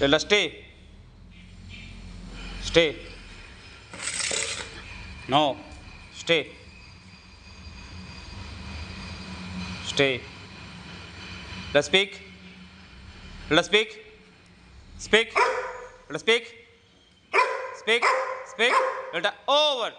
Let us stay. Stay. No. Stay. Stay. Let us speak. Let us speak. Speak. Let us speak. Speak. Speak. Let us over.